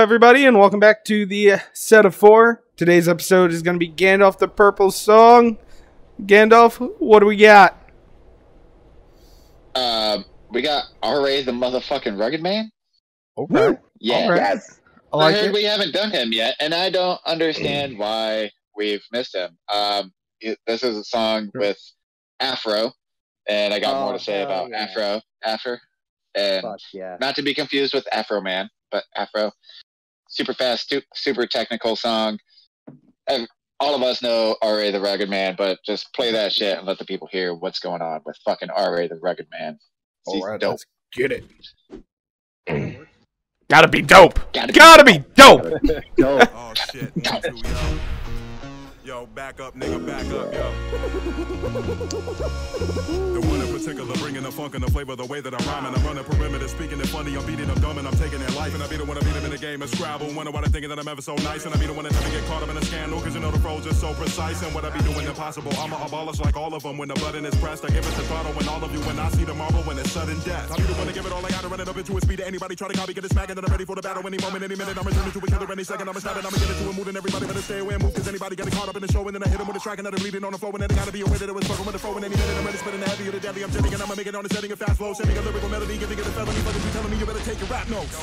everybody, and welcome back to the uh, set of four. Today's episode is going to be Gandalf the Purple Song. Gandalf, what do we got? Uh, we got R.A. the motherfucking rugged man. Okay. Yeah, All right. Yes. I I heard it. we haven't done him yet, and I don't understand why we've missed him. Um, it- this is a song with Afro, and I got more Oh, to say hell about yeah. Afro, Afro, and Fuck yeah. not to be confused with Afro Man, but Afro. Super fast, stu- super technical song. And all of us know R.A. the Rugged Man, but just play that shit and let the people hear what's going on with fucking R.A. the Rugged Man. He's All right, dope. let's get it. Gotta be dope. Gotta be Gotta be dope. Dope. Oh shit, one, two, yo. Back up, nigga, back up, yo. The one in particular, bringing the funk and the flavor, the way that I'm rhyming. I'm running perimeter, speaking it funny. I'm beating them dumb and I'm taking their life. And I be the one to beat them in the game of Scrabble. Wonder why they thinking that I'm ever so nice. And I be the one that never get caught up in a scandal. Cause you know the flow just so precise. And what I be doing impossible. I'ma abolish like all of them. When the button is pressed, I give it the throttle. When all of you, when I see the marble, when it's sudden death. I be the one to give it all I got to run it up into a speed. to Anybody try to copy, get it smacking. Then I'm ready for the battle any moment, any minute. I'm returning to a killer any second. I'm a stabbing, I'ma get into a mood. And everybody better stay away and move. Cause anybody getting caught up in the show. And then I hit them with a track I'm leading on the flow. And then I gotta be aware that it was fucking with the flow. And any minute I'm ready spinning the heavy or the deadly. I'm jetting and I'ma make it on the setting a fast flow. Sending a lyrical melody, giving it a felony. Fucking be telling me you better take your rap notes.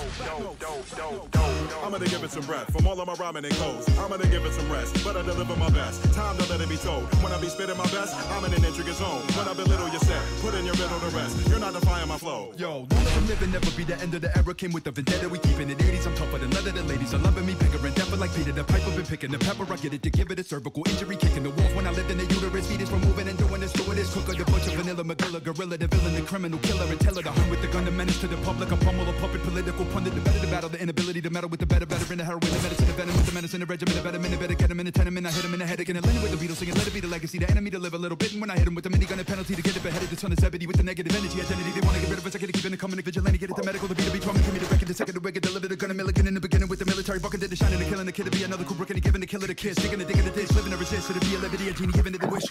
I'm gonna give it some breath from all of my rhyming and codes. I'm gonna give it some rest, but I deliver my best. Time to let it be told. When I be spitting my best, I'm in an intricate zone. When I belittle your set, put in your riddle to rest. You're not defying my flow. Yo, long and living, never be the end of the era. Came with the vendetta, we keeping it 80s. I'm tougher than leather, the ladies are loving me, bigger and deeper like Peter. The pipe I've been picking, the pepper, I get it to give it a injury, kicking the walls when I lived in the uterus. Fetus removing and doing this, doing this. Cooker, the butcher, vanilla, McGilla, gorilla, the villain, the criminal killer, and teller, the hunt with the gun, the menace to the public. A pummel, a puppet, political pundit, the better, the battle, the inability to meddle with the better, better in the heroin, the medicine, the venom, with the medicine, the regimen, the better, minute, better get him in the tenement. I hit him in the head again, and Lennon with the Beatles singing, let it be the legacy, the enemy to live a little bit. And when I hit him with the minigun and penalty to get it beheaded, the son of Zebedee with the negative energy, identity. They wanna get rid of us, I gotta keep in the coming, vigilante, get it to medical, the beat, to be trauma, give me the record, the second, the wicked, deliver the gun, a milligan in the beginning with the military bucket, did the shining, the killing, the kid to be another Kubrick, and he giving the killer the kiss, digging the digging the dish, living the resist, to be a liberty, a genie, giving it the wish.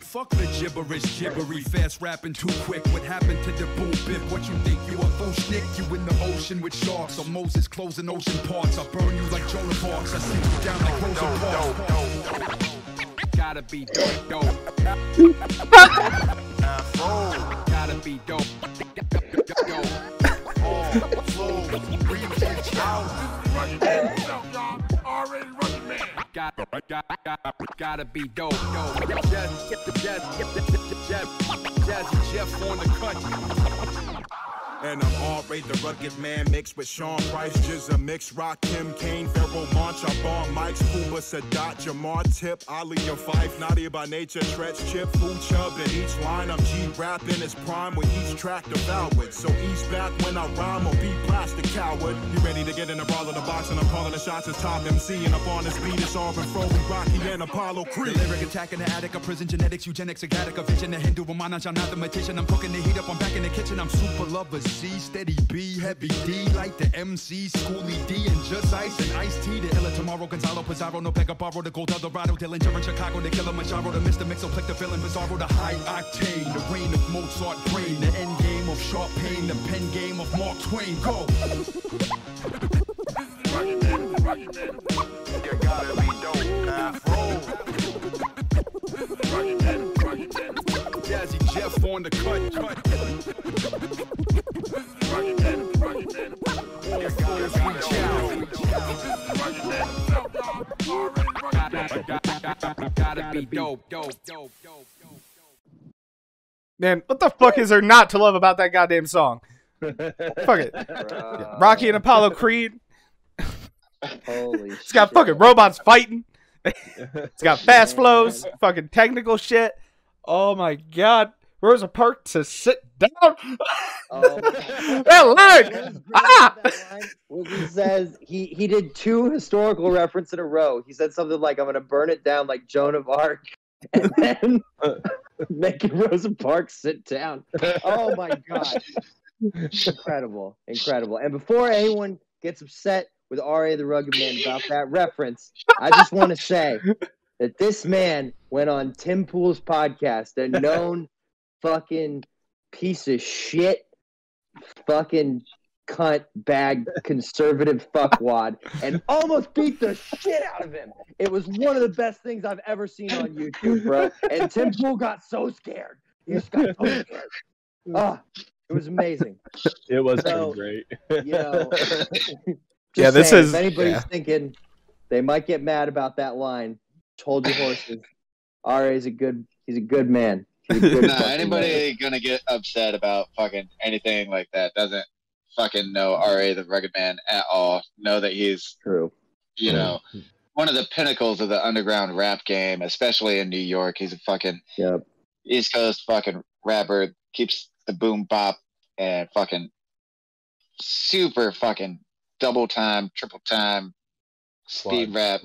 Fuck the gibberish, gibbery, fast rapping too quick. What happened to the boom bip? What you think you a full schnick? You in the ocean with sharks, or Moses closing ocean parts. I burn you like Joan of Arc. I sink you down like Rosa Parks. Gotta be dope, dope. Gotta be dope. Got, got, got, gotta be dope, dope. Just, just, just, just, just, just, Jeff on the cut. And I'm R.A., the rugged man, mixed with Sean Price, GZA, Mix, Rock, Kim, Kane, Pharoahe, Monch, Bomb, Mike's, Kuba, Sadat, Jamar, Tip, Ali, and Phife, Naughty by nature, Treach, Chip, Food, Chub, in each line, I'm G rapping its prime with each track devoured. So ease back when I rhyme or be blasted, coward. You ready to get in the brawl of the box, and I'm calling the shots as top MC, and up on this beat, it's all been Froby, Rocky, and Apollo Creed. The lyric attack in the attic, a prison genetics, eugenics, a Gattaca vision, a Hindu, a Manaj, I'm not the magician. I'm cooking the heat up, I'm back in the kitchen. I'm super lover Z, steady B, heavy D, like the MC, Schooly D, and Just-Ice and Ice-T. The illa tomorrow, Gonzalo Pizarro, no Pega Barro, the Gold Eldorado, Dillinger in Chicago, the killer Machado, the Mr. Mixo, click the villain, Bizarro, the high octane, the reign of Mozart brain, the end game of Sharp Pain, the pen game of Mark Twain. Go! Jazzy Jeff on the cut, cut. Gotta be dope, dope, dope, dope, dope. Man, what the fuck is there not to love about that goddamn song? Fuck it. Uh, Rocky and Apollo Creed. Holy It's got fucking robots fighting. it's got fast flows, fucking technical shit. Oh my god. Rosa Parks to sit down. Oh, that. Ah! He says he he did two historical references in a row. He said something like, "I'm gonna burn it down like Joan of Arc," and then making Rosa Parks sit down. Oh my god, incredible, incredible! And before anyone gets upset with Ra the Rugged Man about that reference, I just want to say that this man went on Tim Pool's podcast, a known fucking piece of shit, fucking cunt bag conservative fuckwad and almost beat the shit out of him. It was one of the best things I've ever seen on YouTube, bro. And Tim Pool got so scared. He just got so scared. Ah, it was amazing. It was So- great. You know, Yeah, this saying, is- If anybody's yeah. thinking they might get mad about that line, told your horses. Ra is a good. He's a good man. He's a good No, anybody gonna get upset about fucking anything like that doesn't fucking know Ra the Rugged Man at all. Know that he's True. you know one of the pinnacles of the underground rap game, especially in New York. He's a fucking Yep. East Coast fucking rapper. Keeps the boom bop and fucking super fucking double time, triple time speed rap.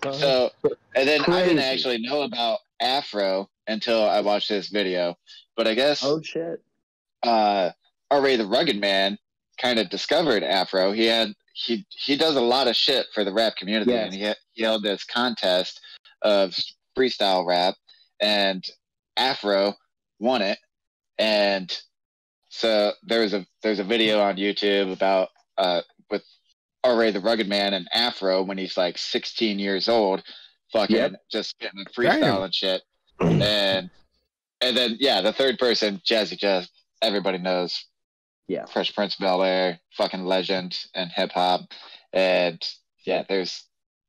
Time? So, and then I didn't actually know about Afro until I watched this video. But I guess Oh shit. uh, R.A. the Rugged Man kind of discovered Afro. He had he he does a lot of shit for the rap community, Yes. and he, he held this contest of freestyle rap, and Afro won it. And so there was a there's a video on YouTube about uh with R.A. the Rugged Man and Afro when he's like 16 years old, fucking Yep. just getting freestyle Damn. and shit. And and then yeah, the third person, Jazzy Jazz, everybody knows. Yeah. Fresh Prince of Bel Air, fucking legend and hip hop. And yeah, there's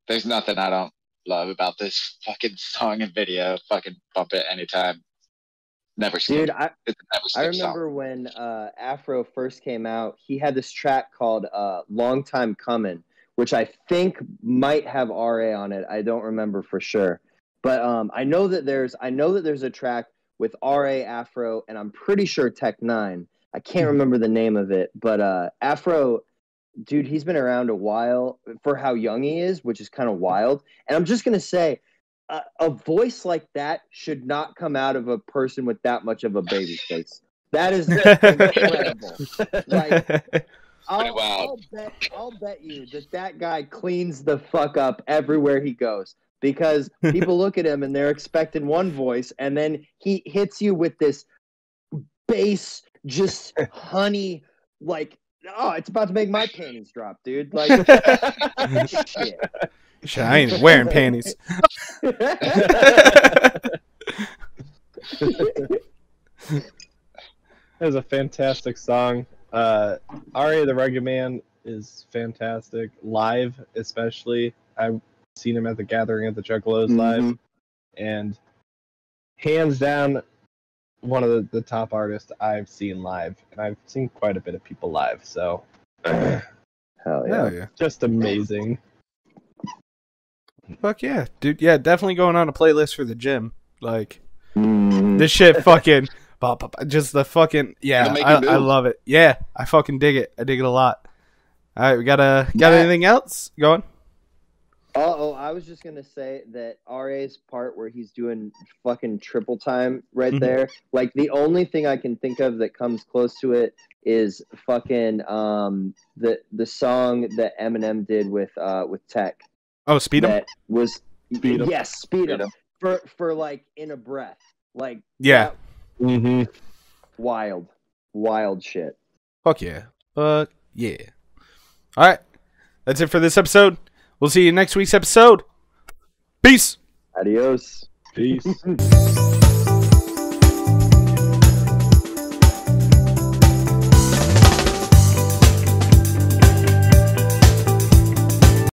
there's nothing I don't love about this fucking song and video. Fucking bump it anytime. Never skip. Dude, I, never skip I song. remember when uh, Afro first came out, he had this track called uh, Long Time Coming, which I think might have RA on it. I don't remember for sure. But um, I know that there's I know that there's a track with RA Afro and I'm pretty sure Tech N9ne. I can't remember the name of it, but uh, Afro, dude, he's been around a while for how young he is, which is kind of wild. And I'm just gonna say, a, a voice like that should not come out of a person with that much of a baby face. That is incredible. Like, I'll, wild. I'll bet, I'll bet you that that guy cleans the fuck up everywhere he goes because people look at him and they're expecting one voice, and then he hits you with this bass, just honey, like. Oh, it's about to make my panties drop, dude. Like, shit. Shit, I ain't even wearing panties. that was a fantastic song. Uh, R.A. the Rugged Man is fantastic live, especially. I've seen him at the Gathering at the Juggalos live, Mhm. and hands down, one of the, the top artists I've seen live, and I've seen quite a bit of people live. So, Hell yeah. Hell yeah. just amazing. Fuck yeah. Dude, yeah, definitely going on a playlist for the gym. Like, Mhm. this shit fucking. bop, bop, bop, Just the fucking. Yeah, I, I love it. Yeah, I fucking dig it. I dig it a lot. All right, we got a got Yeah. anything else going? Oh, oh, I was just gonna say that RA's part where he's doing fucking triple time right Mhm. there. Like the only thing I can think of that comes close to it is fucking um the the song that Eminem did with uh with Tech Oh, Speedom? that was Speedom. yes Speedom Speed 'em. for for like in a breath like Yeah. That- Mm-hmm. wild wild shit. Fuck yeah. Fuck yeah. All right. That's it for this episode. We'll see you next week's episode. Peace. Adios. Peace.